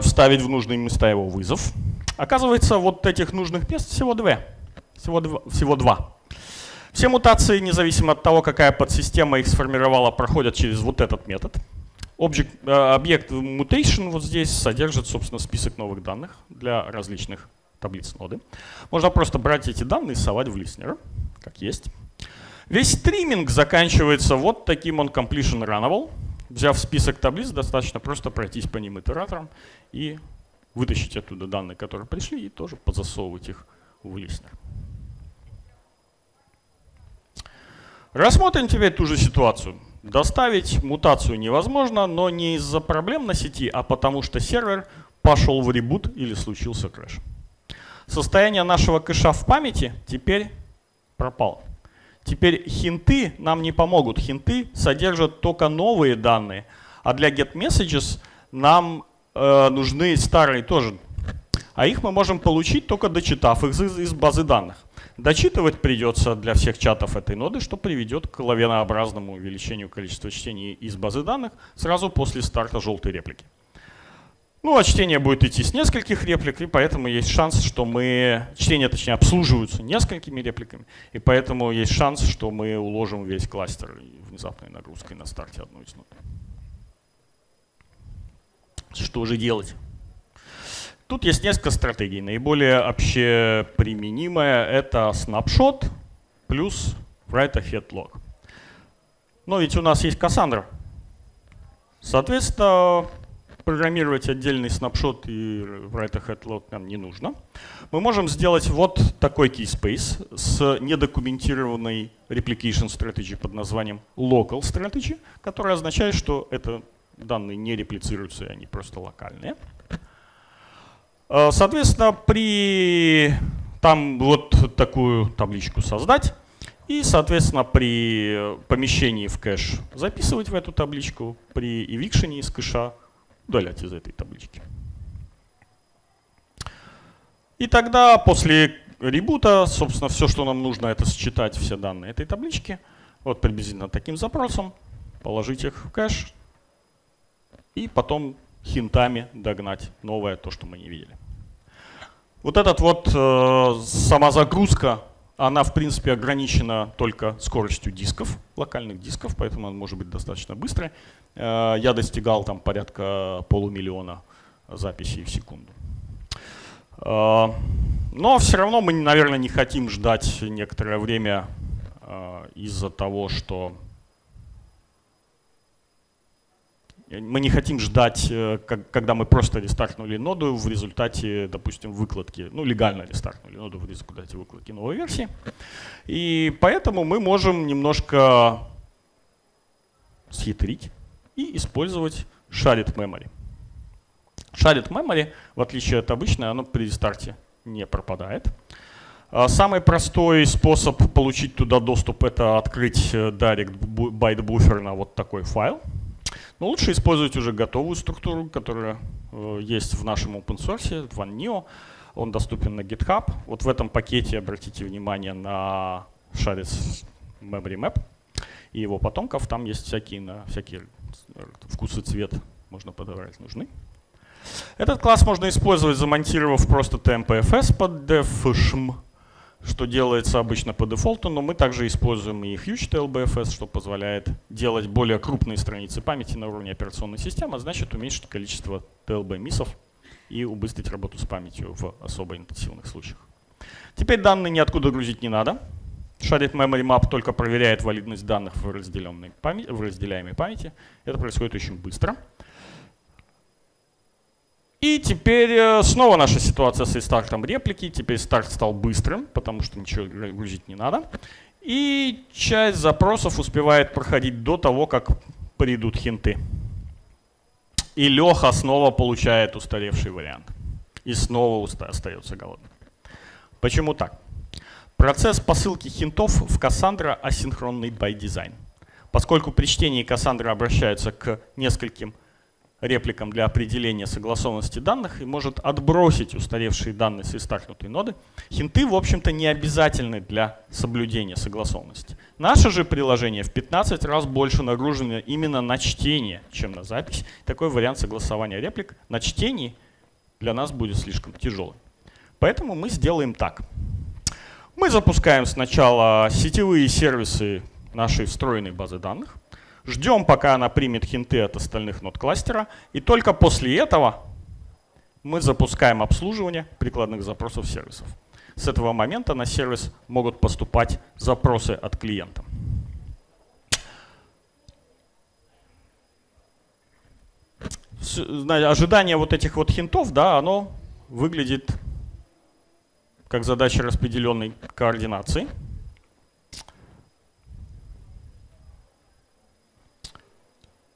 вставить в нужные места его вызов. Оказывается, вот этих нужных мест всего две. Всего два. Всего два. Все мутации, независимо от того, какая подсистема их сформировала, проходят через вот этот метод. Object, э, объект mutation вот здесь содержит, собственно, список новых данных для различных таблиц ноды. Можно просто брать эти данные и совать в listener как есть. Весь стриминг заканчивается вот таким он completion runnable. Взяв список таблиц, достаточно просто пройтись по ним итераторам и вытащить оттуда данные, которые пришли, и тоже позасовывать их в листнер. Рассмотрим теперь ту же ситуацию. Доставить мутацию невозможно, но не из-за проблем на сети, а потому что сервер пошел в ребут или случился крэш. Состояние нашего кэша в памяти теперь пропал. Теперь хинты нам не помогут. Хинты содержат только новые данные, а для getMessages нам э, нужны старые тоже. А их мы можем получить только дочитав их из, из базы данных. Дочитывать придется для всех чатов этой ноды, что приведет к лавинообразному увеличению количества чтений из базы данных сразу после старта желтой реплики. Ну, а чтение будет идти с нескольких реплик, и поэтому есть шанс, что мы... Чтение, точнее, обслуживаются несколькими репликами, и поэтому есть шанс, что мы уложим весь кластер внезапной нагрузкой на старте одной из нот. Что же делать? Тут есть несколько стратегий. Наиболее общеприменимая — это снапшот плюс write-ahead log. Но ведь у нас есть Cassandra. Соответственно, программировать отдельный снапшот и write ahead load нам не нужно. Мы можем сделать вот такой keyspace с недокументированной replication strategy под названием local strategy, которая означает, что это данные не реплицируются, они просто локальные. Э, соответственно, при там вот такую табличку создать, и, соответственно, при помещении в кэш записывать в эту табличку, при эвикшене из кэша удалять из этой таблички. И тогда после ребута, собственно, все, что нам нужно, это считать все данные этой таблички. Вот приблизительно таким запросом, положить их в кэш и потом хинтами догнать новое, то, что мы не видели. Вот этот вот э, сама загрузка, она в принципе ограничена только скоростью дисков, локальных дисков, поэтому она может быть достаточно быстрой. Э, я достигал там порядка полумиллиона записей в секунду. Э, но все равно мы, наверное, не хотим ждать некоторое время э, из-за того, что Мы не хотим ждать, э, когда мы просто рестартнули ноду в результате, допустим, выкладки, ну, легально рестартнули ноду в результате выкладки новой версии. И поэтому мы можем немножко схитрить и использовать shared memory. Shared memory, в отличие от обычной, оно при рестарте не пропадает. А самый простой способ получить туда доступ — это открыть э, Direct Byte Buffer на вот такой файл — но лучше использовать уже готовую структуру, которая э, есть в нашем open source, OneNeo. Он доступен на GitHub. Вот в этом пакете обратите внимание на шарец Memory Map и его потомков. Там есть всякие, на всякие вкус и цвет можно подобрать нужны. Этот класс можно использовать, замонтировав просто TMPFS под defshm что делается обычно по дефолту, но мы также используем и Huge TLBFS, что позволяет делать более крупные страницы памяти на уровне операционной системы, а значит уменьшить количество TLB-миссов и убыстрить работу с памятью в особо интенсивных случаях. Теперь данные ниоткуда грузить не надо. Shared Memory Map только проверяет валидность данных в, разделенной памяти, в разделяемой памяти. Это происходит очень быстро. И теперь э, снова наша ситуация с рестартом реплики. Теперь старт стал быстрым, потому что ничего грузить не надо. И часть запросов успевает проходить до того, как придут хинты. И Леха снова получает устаревший вариант. И снова остается голодным. Почему так? Процесс посылки хинтов в Cassandra асинхронный by design. Поскольку при чтении Cassandra обращаются к нескольким репликам для определения согласованности данных и может отбросить устаревшие данные с рестартнутой ноды. Хинты, в общем-то, не обязательны для соблюдения согласованности. Наше же приложение в 15 раз больше нагружено именно на чтение, чем на запись. Такой вариант согласования реплик на чтении для нас будет слишком тяжелым. Поэтому мы сделаем так. Мы запускаем сначала сетевые сервисы нашей встроенной базы данных. Ждем, пока она примет хинты от остальных нод кластера. И только после этого мы запускаем обслуживание прикладных запросов сервисов. С этого момента на сервис могут поступать запросы от клиента. Ожидание вот этих вот хинтов, да, оно выглядит как задача распределенной координации.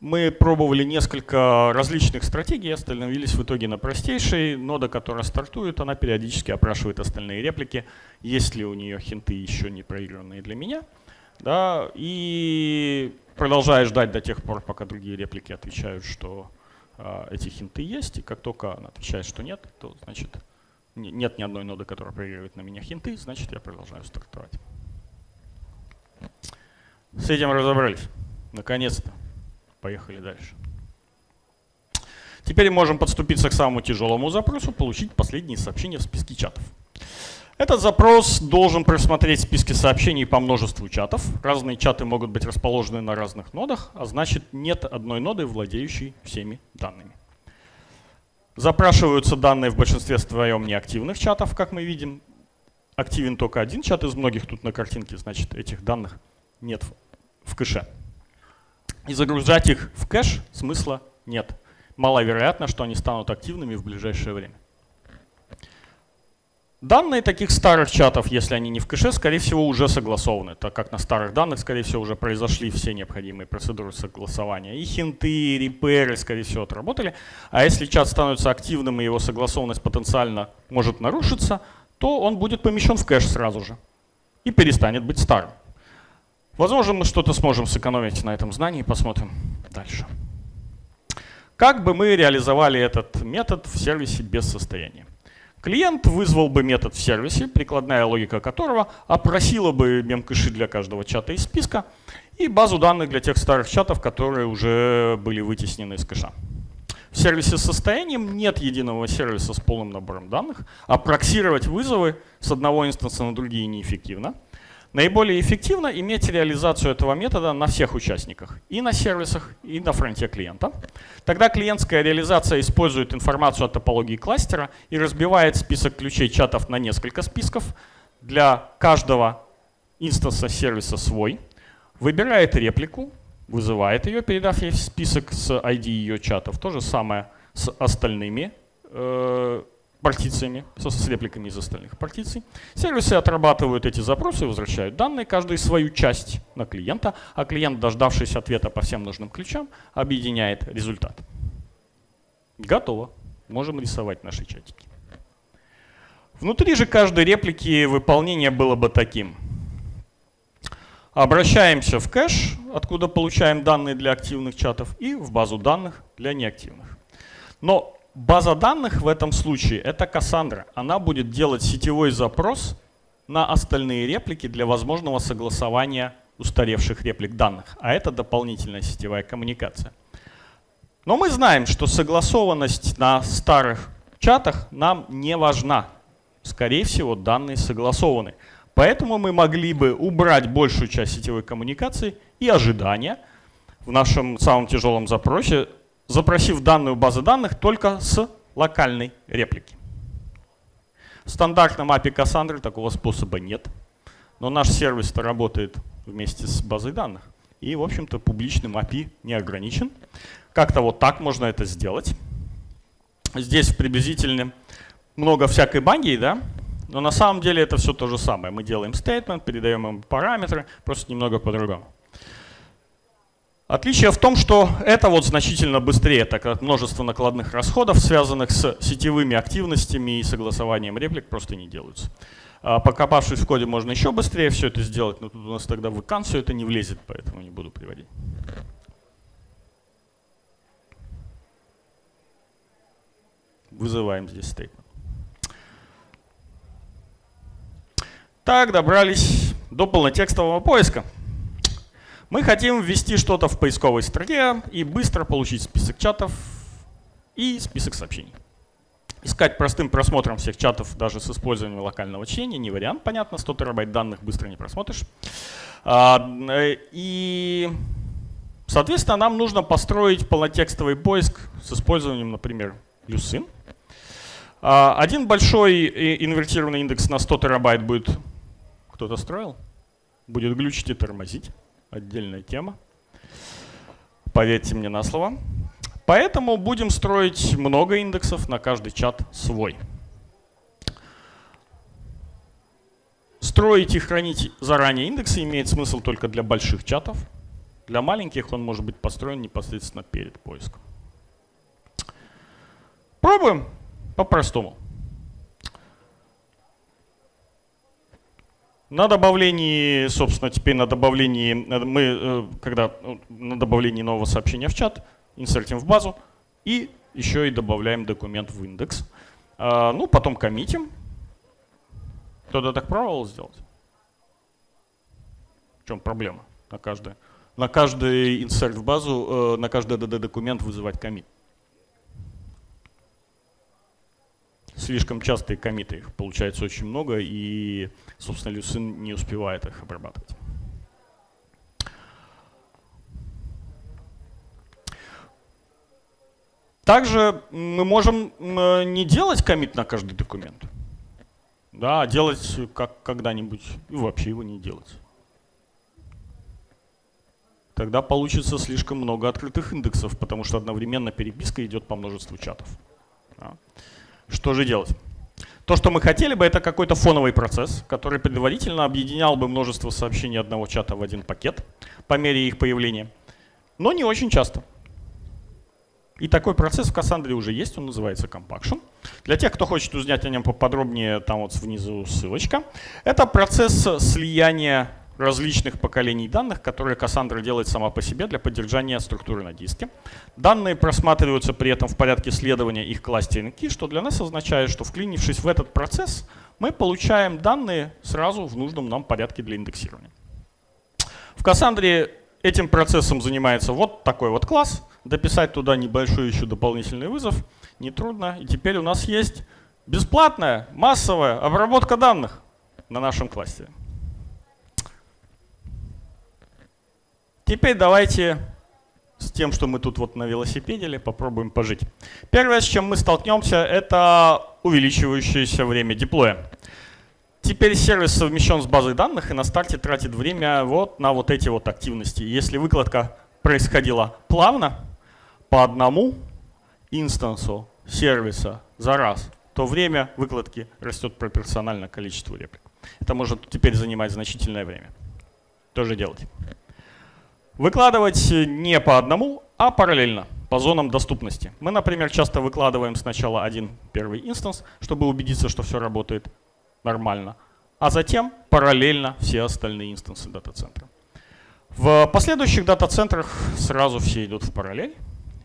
Мы пробовали несколько различных стратегий, остановились в итоге на простейшей. Нода, которая стартует, она периодически опрашивает остальные реплики, есть ли у нее хинты еще не проигранные для меня. Да, и продолжая ждать до тех пор, пока другие реплики отвечают, что э, эти хинты есть. И как только она отвечает, что нет, то значит нет ни одной ноды, которая проигрывает на меня хинты, значит я продолжаю стартовать. С этим разобрались. Наконец-то. Поехали дальше. Теперь можем подступиться к самому тяжелому запросу, получить последние сообщения в списке чатов. Этот запрос должен просмотреть списки сообщений по множеству чатов. Разные чаты могут быть расположены на разных нодах, а значит нет одной ноды, владеющей всеми данными. Запрашиваются данные в большинстве своем неактивных чатов, как мы видим. Активен только один чат из многих тут на картинке, значит этих данных нет в кэше. И загружать их в кэш смысла нет. Маловероятно, что они станут активными в ближайшее время. Данные таких старых чатов, если они не в кэше, скорее всего, уже согласованы, так как на старых данных, скорее всего, уже произошли все необходимые процедуры согласования. И хинты, и реперы, скорее всего, отработали. А если чат становится активным и его согласованность потенциально может нарушиться, то он будет помещен в кэш сразу же и перестанет быть старым. Возможно, мы что-то сможем сэкономить на этом знании, посмотрим дальше. Как бы мы реализовали этот метод в сервисе без состояния? Клиент вызвал бы метод в сервисе, прикладная логика которого опросила бы мемкэши для каждого чата из списка и базу данных для тех старых чатов, которые уже были вытеснены из кэша. В сервисе с состоянием нет единого сервиса с полным набором данных, а проксировать вызовы с одного инстанса на другие неэффективно. Наиболее эффективно иметь реализацию этого метода на всех участниках, и на сервисах, и на фронте клиента. Тогда клиентская реализация использует информацию о топологии кластера и разбивает список ключей чатов на несколько списков. Для каждого инстанса сервиса свой. Выбирает реплику, вызывает ее, передав ей список с ID ее чатов. То же самое с остальными э, партициями, со, с репликами из остальных партиций. Сервисы отрабатывают эти запросы и возвращают данные, каждый свою часть на клиента, а клиент, дождавшись ответа по всем нужным ключам, объединяет результат. Готово. Можем рисовать наши чатики. Внутри же каждой реплики выполнение было бы таким. Обращаемся в кэш, откуда получаем данные для активных чатов, и в базу данных для неактивных. Но База данных в этом случае это Cassandra. Она будет делать сетевой запрос на остальные реплики для возможного согласования устаревших реплик данных. А это дополнительная сетевая коммуникация. Но мы знаем, что согласованность на старых чатах нам не важна. Скорее всего, данные согласованы. Поэтому мы могли бы убрать большую часть сетевой коммуникации и ожидания в нашем самом тяжелом запросе запросив данную базу данных только с локальной реплики. В стандартном API Cassandra такого способа нет. Но наш сервис-то работает вместе с базой данных. И, в общем-то, публичным API не ограничен. Как-то вот так можно это сделать. Здесь приблизительно много всякой магии, да? Но на самом деле это все то же самое. Мы делаем statement, передаем им параметры, просто немного по-другому. Отличие в том, что это вот значительно быстрее, так как множество накладных расходов, связанных с сетевыми активностями и согласованием реплик, просто не делаются. А покопавшись в коде, можно еще быстрее все это сделать, но тут у нас тогда в икан это не влезет, поэтому не буду приводить. Вызываем здесь statement. Так, добрались до полнотекстового поиска. Мы хотим ввести что-то в поисковой строке и быстро получить список чатов и список сообщений. Искать простым просмотром всех чатов даже с использованием локального чтения не вариант, понятно, 100 терабайт данных быстро не просмотришь. А, и, соответственно, нам нужно построить полнотекстовый поиск с использованием, например, Lucene. А, один большой инвертированный индекс на 100 терабайт будет кто-то строил, будет глючить и тормозить отдельная тема. Поверьте мне на слово. Поэтому будем строить много индексов, на каждый чат свой. Строить и хранить заранее индексы имеет смысл только для больших чатов. Для маленьких он может быть построен непосредственно перед поиском. Пробуем по-простому. На добавлении, собственно, теперь на добавлении, мы, э, когда ну, на добавлении нового сообщения в чат, инсертим в базу и еще и добавляем документ в индекс. А, ну, потом коммитим. Кто-то так пробовал сделать? В чем проблема? На каждый, на каждый инсерт в базу, э, на каждый DD документ вызывать коммит. Слишком частые комиты, их получается очень много, и, собственно, Lucene не успевает их обрабатывать. Также мы можем не делать комит на каждый документ, да, а делать как когда-нибудь и вообще его не делать. Тогда получится слишком много открытых индексов, потому что одновременно переписка идет по множеству чатов. Да. Что же делать? То, что мы хотели бы, это какой-то фоновый процесс, который предварительно объединял бы множество сообщений одного чата в один пакет по мере их появления, но не очень часто. И такой процесс в Cassandra уже есть, он называется Compaction. Для тех, кто хочет узнать о нем поподробнее, там вот внизу ссылочка. Это процесс слияния различных поколений данных, которые Cassandra делает сама по себе для поддержания структуры на диске. Данные просматриваются при этом в порядке следования их кластеринг что для нас означает, что вклинившись в этот процесс, мы получаем данные сразу в нужном нам порядке для индексирования. В Cassandra этим процессом занимается вот такой вот класс. Дописать туда небольшой еще дополнительный вызов нетрудно. И теперь у нас есть бесплатная массовая обработка данных на нашем кластере. Теперь давайте с тем, что мы тут вот на велосипеде попробуем пожить. Первое, с чем мы столкнемся, это увеличивающееся время деплоя. Теперь сервис совмещен с базой данных и на старте тратит время вот на вот эти вот активности. Если выкладка происходила плавно, по одному инстансу сервиса за раз, то время выкладки растет пропорционально количеству реплик. Это может теперь занимать значительное время. Тоже делать. Выкладывать не по одному, а параллельно, по зонам доступности. Мы, например, часто выкладываем сначала один первый инстанс, чтобы убедиться, что все работает нормально, а затем параллельно все остальные инстансы дата-центра. В последующих дата-центрах сразу все идут в параллель.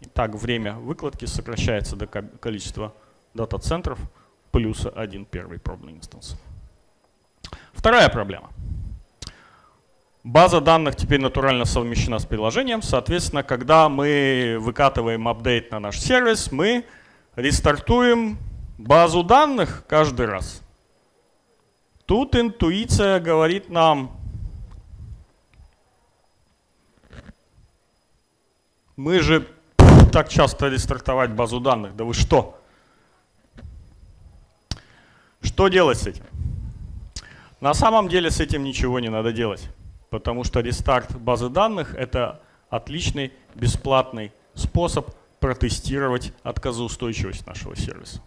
И так время выкладки сокращается до количества дата-центров плюс один первый пробный инстанс. Вторая проблема. База данных теперь натурально совмещена с приложением. Соответственно, когда мы выкатываем апдейт на наш сервис, мы рестартуем базу данных каждый раз. Тут интуиция говорит нам, мы же так часто рестартовать базу данных, да вы что? Что делать с этим? На самом деле с этим ничего не надо делать, потому что рестарт базы данных — это отличный бесплатный способ протестировать отказоустойчивость нашего сервиса.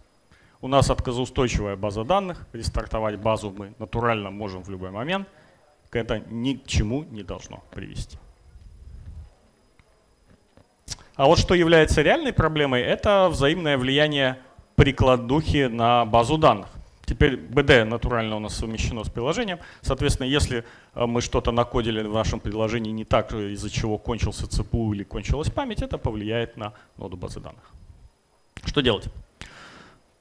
У нас отказоустойчивая база данных, рестартовать базу мы натурально можем в любой момент. Это ни к чему не должно привести. А вот что является реальной проблемой, это взаимное влияние прикладухи на базу данных. Теперь BD натурально у нас совмещено с приложением. Соответственно, если э, мы что-то накодили в нашем приложении не так, из-за чего кончился ЦПУ или кончилась память, это повлияет на ноду базы данных. Что делать?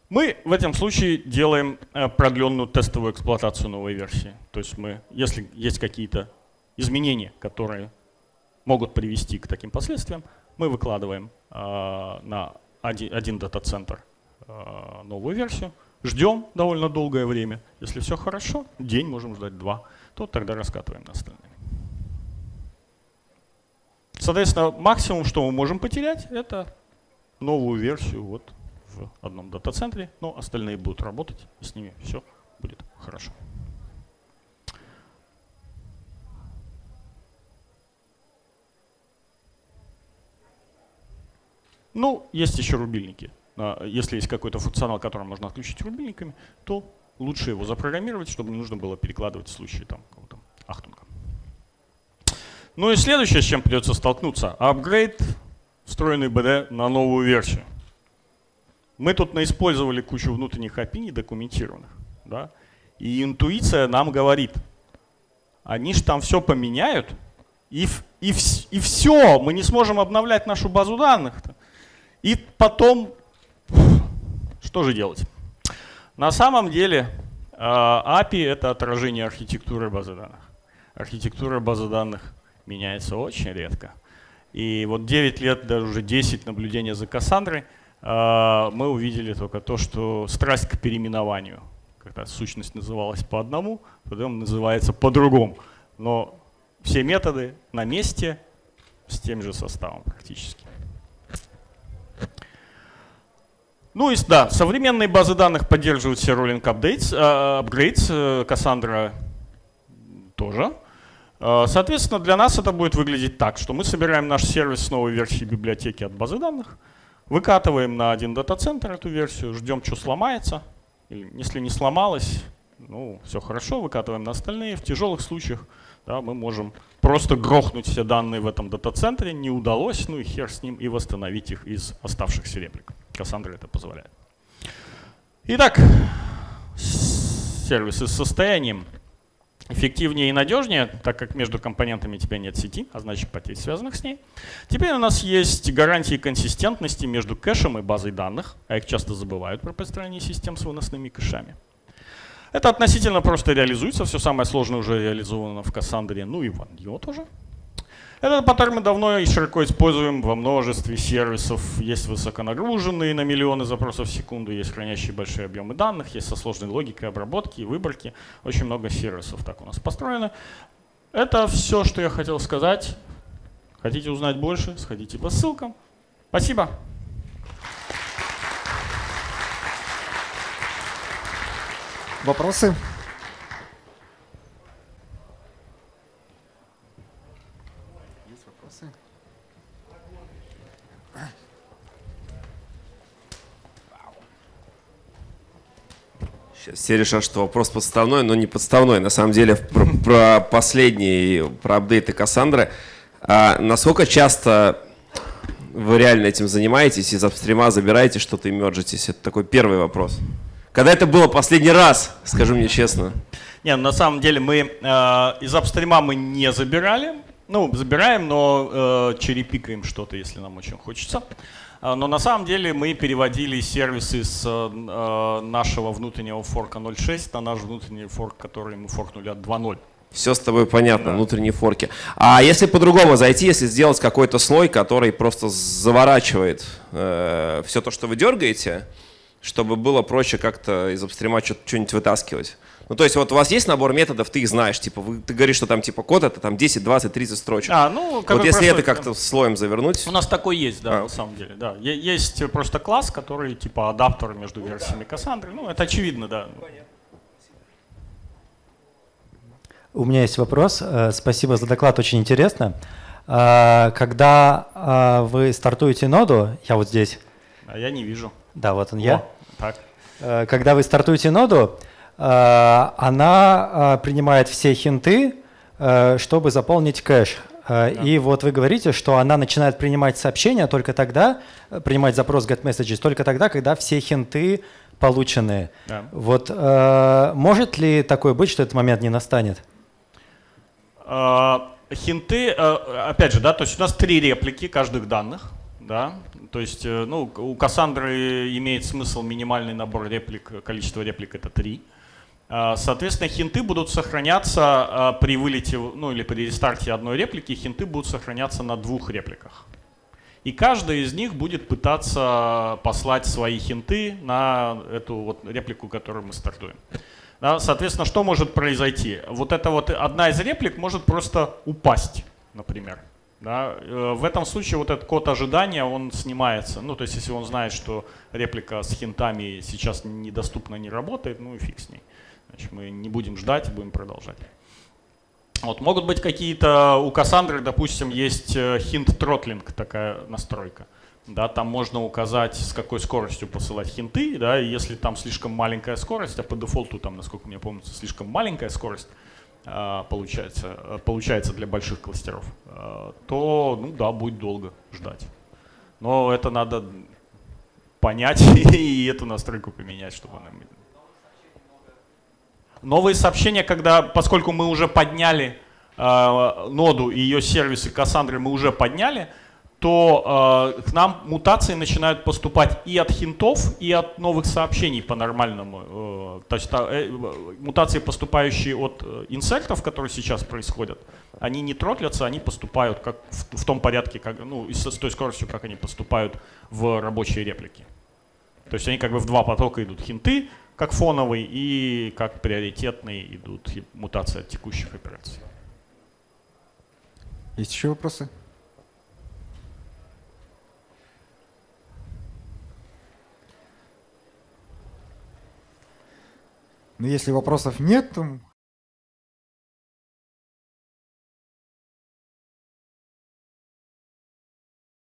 Мы в этом случае делаем э, продленную тестовую эксплуатацию новой версии. То есть мы, если есть какие-то изменения, которые могут привести к таким последствиям, мы выкладываем э, на один, один дата-центр э, новую версию, ждем довольно долгое время. Если все хорошо, день можем ждать два, то тогда раскатываем на остальные. Соответственно, максимум, что мы можем потерять, это новую версию вот в одном дата-центре, но остальные будут работать, и с ними все будет хорошо. Ну, есть еще рубильники. А, если есть какой-то функционал, который можно отключить рубильниками, то лучше его запрограммировать, чтобы не нужно было перекладывать в случае там какого-то ахтунга. Ну и следующее, с чем придется столкнуться, апгрейд встроенный BD на новую версию. Мы тут наиспользовали кучу внутренних API документированных. Да? И интуиция нам говорит, они же там все поменяют, и, и, и все, мы не сможем обновлять нашу базу данных. И потом, что же делать? На самом деле API — это отражение архитектуры базы данных. Архитектура базы данных меняется очень редко. И вот 9 лет, даже уже 10 наблюдения за Кассандрой — а, мы увидели только то, что страсть к переименованию. Когда сущность называлась по одному, потом называется по-другому. Но все методы на месте с тем же составом практически. Ну и да, современные базы данных поддерживают все rolling updates, uh, upgrades, uh, Cassandra тоже. Uh, соответственно, для нас это будет выглядеть так, что мы собираем наш сервис с новой версией библиотеки от базы данных, Выкатываем на один дата-центр эту версию, ждем, что сломается. Если не сломалось, ну, все хорошо, выкатываем на остальные. В тяжелых случаях да, мы можем просто грохнуть все данные в этом дата-центре, не удалось, ну и хер с ним, и восстановить их из оставшихся реплик. Кассандра это позволяет. Итак, сервисы с состоянием. эффективнее и надежнее, так как между компонентами тебя нет сети, а значит потерь, связанных с ней. Теперь у нас есть гарантии консистентности между кэшем и базой данных, а их часто забывают при построении систем с выносными кэшами. Это относительно просто реализуется, все самое сложное уже реализовано в Кассандре, ну и в Andio тоже. Этот паттерн мы давно и широко используем во множестве сервисов. Есть высоконагруженные на миллионы запросов в секунду, есть хранящие большие объемы данных, есть со сложной логикой обработки и выборки. Очень много сервисов так у нас построено. Это все, что я хотел сказать. Хотите узнать больше, сходите по ссылкам. Спасибо. Вопросы? Сейчас все решат, что вопрос подставной, но не подставной. На самом деле, про, про последний, про апдейты Кассандры. А насколько часто вы реально этим занимаетесь, из апстрима забираете что-то и мерджитесь? Это такой первый вопрос. Когда это было последний раз, скажи мне честно? Не, ну, на самом деле мы э, из апстрима мы не забирали. Ну, забираем, но э, черепикаем что-то, если нам очень хочется. А, но на самом деле мы переводили сервисы с э, нашего внутреннего форка 0.6 на наш внутренний форк, который мы форкнули от 2.0. Все с тобой понятно, да. внутренние форки. А если по-другому зайти, если сделать какой-то слой, который просто заворачивает э, все то, что вы дергаете, чтобы было проще как-то из апстрима что-нибудь вытаскивать? Ну, то есть вот у вас есть набор методов, ты их знаешь, типа, вы, ты говоришь, что там типа код это там 10, 20, 30 строчек. А, ну, как вот если это как-то слоем завернуть. У нас такой есть, да, а. на самом деле, да. Есть просто класс, который типа адаптер между версиями Кассандры. Ну, это очевидно, да. У меня есть вопрос. Э, спасибо за доклад, очень интересно. Э, когда э, вы стартуете ноду, я вот здесь. А я не вижу. Да, вот он О, я. Так. Когда вы стартуете ноду, она э, принимает все хинты, э, чтобы заполнить кэш. Да. И вот вы говорите, что она начинает принимать сообщения только тогда, принимать запрос get messages только тогда, когда все хинты получены. Да. Вот э, может ли такое быть, что этот момент не настанет? хинты, опять же, да, то есть у нас три реплики каждых данных, да, то есть, ну, у Кассандры имеет смысл минимальный набор реплик, количество реплик это три. А, соответственно, хинты будут сохраняться а, при вылете, ну или при рестарте одной реплики, хинты будут сохраняться на двух репликах. И каждый из них будет пытаться послать свои хинты на эту вот реплику, которую мы стартуем. Да, соответственно, что может произойти? Вот эта вот одна из реплик может просто упасть, например. Да? Э, в этом случае вот этот код ожидания, он снимается. Ну, то есть, если он знает, что реплика с хинтами сейчас недоступна, не работает, ну и фиг с ней. Значит, мы не будем ждать, будем продолжать. Вот, могут быть какие-то, у Кассандры, допустим, есть hint э, throttling, такая настройка. Да, там можно указать, с какой скоростью посылать хинты, да, и если там слишком маленькая скорость, а по дефолту там, насколько мне помнится, слишком маленькая скорость, а, получается, э, получается для больших кластеров, э, то, ну да, будет долго ждать. Но это надо понять [laughs] и эту настройку поменять, чтобы она Новые сообщения, когда, поскольку мы уже подняли э, ноду и ее сервисы Кассандры мы уже подняли, то э, к нам мутации начинают поступать и от хинтов, и от новых сообщений по-нормальному. Э, то есть э, мутации, поступающие от э, инсертов, которые сейчас происходят, они не тротлятся, они поступают как в, в том порядке, как, ну, с, с той скоростью, как они поступают в рабочие реплики. То есть они как бы в два потока идут хинты, как фоновый и как приоритетный идут мутации от текущих операций. Есть еще вопросы? Ну, если вопросов нет, то